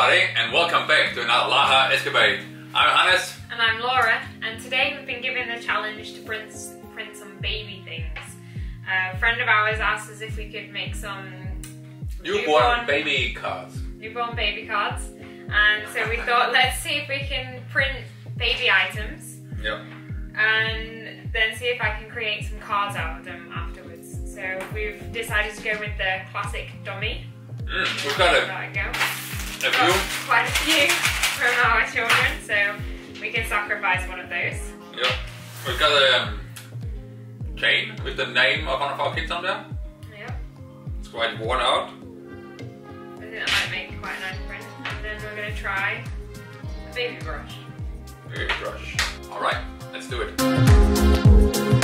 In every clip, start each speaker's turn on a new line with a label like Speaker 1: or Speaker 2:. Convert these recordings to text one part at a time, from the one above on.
Speaker 1: everybody, and welcome back to another Laha Escapade. I'm Hannes.
Speaker 2: And I'm Laura, and today we've been given the challenge to print, print some baby things. a friend of ours asked us if we could make some
Speaker 1: Newborn,
Speaker 2: Newborn-
Speaker 1: baby cards.
Speaker 2: newborn baby cards, and so we thought let's see if we can print baby items
Speaker 1: Yep.
Speaker 2: and then see if I can create some cards out of them afterwards. So we've decided to go with the classic dummy.
Speaker 1: Mm, we've got a,
Speaker 2: There
Speaker 1: a
Speaker 2: Got
Speaker 1: few.
Speaker 2: quite a few from our children, so we can sacrifice one of those.
Speaker 1: Yep. We've got a um, chain with the name of one of our kids on there.
Speaker 2: Yep.
Speaker 1: It's quite worn out.
Speaker 2: I think that might make quite a nice print. And then we're going to try a baby brush.
Speaker 1: Baby brush. Alright, let's do it.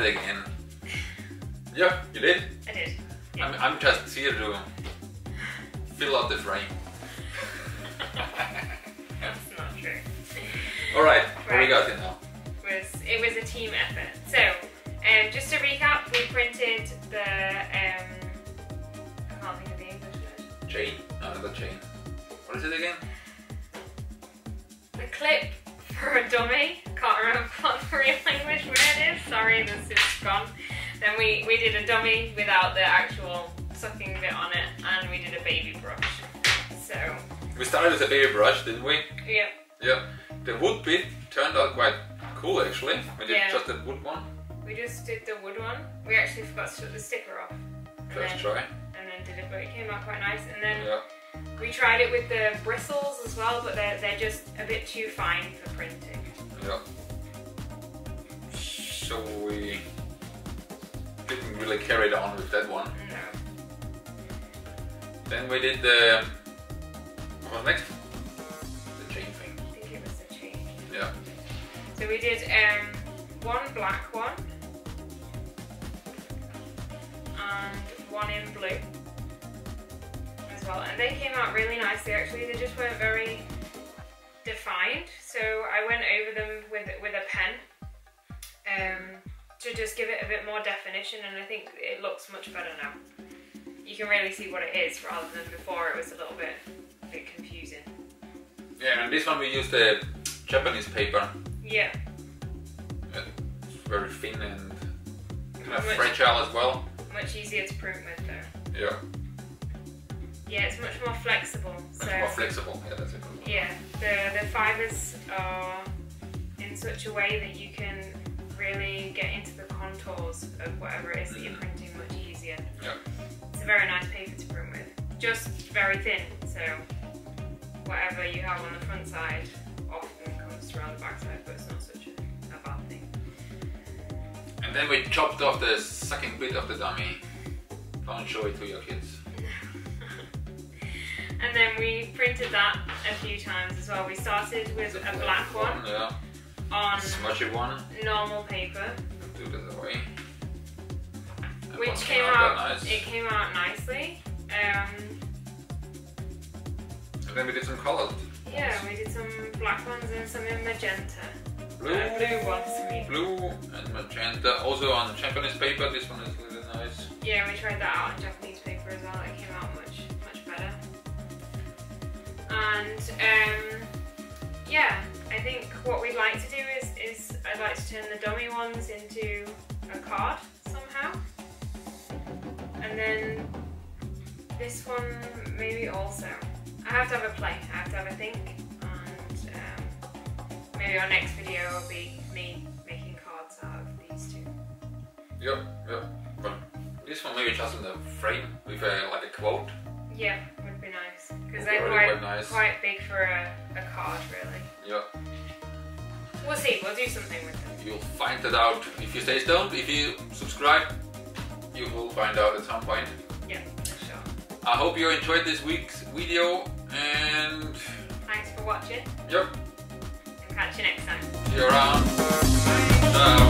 Speaker 1: It again. Yeah, you did.
Speaker 2: I did.
Speaker 1: I'm, I'm just here to fill out the frame.
Speaker 2: That's not true.
Speaker 1: All right, what we got here now?
Speaker 2: was it was a team effort. So, um, just to recap, we printed the um, I can't think of the English word.
Speaker 1: Chain, no, not the chain. What is it again?
Speaker 2: The clip for a dummy. Can't remember what the real English word is. Sorry, this is gone. Then we we did a dummy without the actual sucking bit on it, and we did a baby brush. So,
Speaker 1: We started with a baby brush, didn't we?
Speaker 2: yeah,
Speaker 1: Yeah. The wood bit turned out quite cool actually. We did
Speaker 2: Yeah.
Speaker 1: just the wood one.
Speaker 2: we just did the wood one. We actually forgot to put the sticker off. And
Speaker 1: First
Speaker 2: then,
Speaker 1: try.
Speaker 2: and then did it, but it came out quite nice. And then
Speaker 1: Yeah.
Speaker 2: We tried it with the bristles as well, but they're, they're just a bit too fine for printing.
Speaker 1: Yeah. So we didn't really carry it on with that one.
Speaker 2: No.
Speaker 1: Then we did the what was next? The chain thing.
Speaker 2: I think it was the chain.
Speaker 1: Yeah.
Speaker 2: So we did um, one black one and one in blue well. And they came out really nicely actually. They just weren't very defined. So I went over them with with a pen um, to just give it a bit more definition and I think it looks much better now. You can really see what it is rather than before it was a little bit, a bit confusing.
Speaker 1: Yeah, and this one we used the Japanese paper.
Speaker 2: Yeah,
Speaker 1: It's very thin and kind of
Speaker 2: Much-
Speaker 1: fragile as well.
Speaker 2: much easier to print with though.
Speaker 1: Yeah.
Speaker 2: Yeah, it's much more flexible. So
Speaker 1: Much more flexible. Yeah, that's a good one.
Speaker 2: yeah, the the fibers are in such a way that you can really get into the contours of whatever it is that you're mm. printing much easier.
Speaker 1: Yeah.
Speaker 2: It's a very nice paper to print with. Just very thin, so whatever you have on the front side often comes around the back side, but it's not such a, a bad thing.
Speaker 1: And then we chopped off the second bit of the dummy. Don't show it to your kids.
Speaker 2: And then we printed that a few times as well. We started with a black one
Speaker 1: Yeah.
Speaker 2: on
Speaker 1: Smudgy one.
Speaker 2: normal paper,
Speaker 1: Do away. That
Speaker 2: which came
Speaker 1: very
Speaker 2: out.
Speaker 1: nice.
Speaker 2: It came out nicely. Um,
Speaker 1: And then we did some colors.
Speaker 2: yeah, we did some black ones and some in magenta.
Speaker 1: Blue,
Speaker 2: Uh, blue ones,
Speaker 1: blue and magenta. Also on Japanese paper. This one is really nice.
Speaker 2: Yeah, we tried that out on Japanese paper as well. It came out much. And um, yeah, I think what we'd like to do is, is I'd like to turn the dummy ones into a card somehow. And then this one maybe also. I have to have a play, I have to have a think. And um, maybe our next video will be me making cards out of these two.
Speaker 1: Yep, yep. But this one maybe just in the frame with a like a quote.
Speaker 2: Yeah, would be nice. Because they're quite,
Speaker 1: nice.
Speaker 2: quite big for a, a card, really.
Speaker 1: Yeah.
Speaker 2: We'll see, we'll do something with them.
Speaker 1: You'll find it out if you stay still. If you subscribe, you will find out at some point.
Speaker 2: Yeah, sure.
Speaker 1: I hope you enjoyed this week's video and
Speaker 2: Thanks for watching,
Speaker 1: yep,
Speaker 2: and catch you next time.
Speaker 1: see you around.
Speaker 2: Bye.
Speaker 1: Ciao.